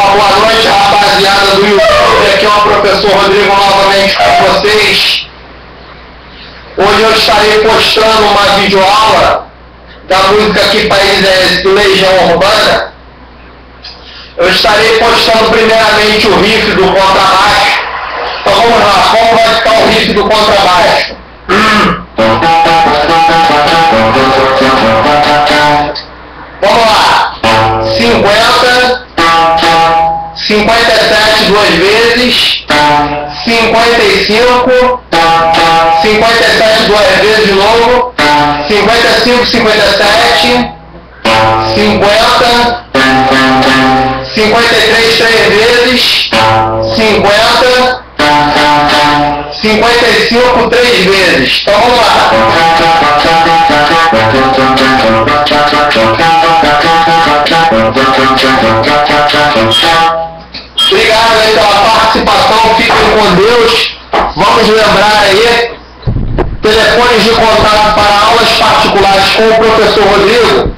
Boa noite, rapaziada do YouTube. Aqui é o professor Rodrigo novamente com vocês. Hoje eu estarei postando uma videoaula da música Que País é Legião Urbana. Eu estarei postando primeiramente o riff do contrabaixo. Então vamos lá, como vai ficar o riff do contrabaixo? 57 duas vezes, 55, 57 duas vezes de novo, 55, 57, 50, 53 três vezes, 50, 55 três vezes. Então vamos lá. Obrigado aí pela participação, fiquem com Deus. Vamos lembrar aí, telefones de contato para aulas particulares com o professor Rodrigo,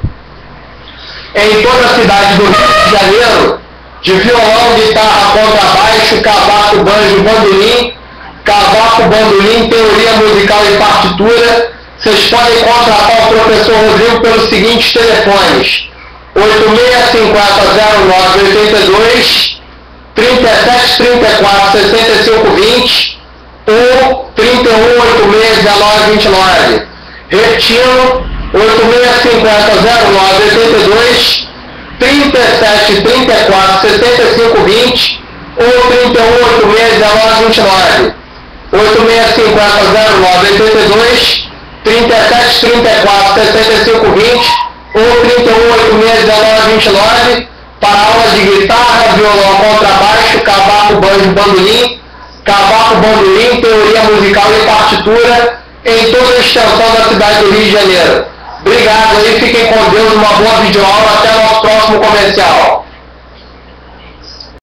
em toda a cidade do Rio de Janeiro, de violão, guitarra, contrabaixo, cavaco, banjo, bandolim, cavaco, bandolim, teoria musical e partitura. Vocês podem contratar o professor Rodrigo pelos seguintes telefones. 86500982 37 34 65 20 ou 3186 1929. Repetindo, 86500982 37 34 65 20 ou 3186 1929. 86500982 37 34 65 20 ou 31861929 para aulas de guitarra, violão, contrabaixo, cavaco, banjo, bandolim, cavaco, bandolim, teoria musical e partitura em toda a extensão da cidade do Rio de Janeiro. Obrigado aí, fiquem com Deus, uma boa videoaula, até o nosso próximo comercial.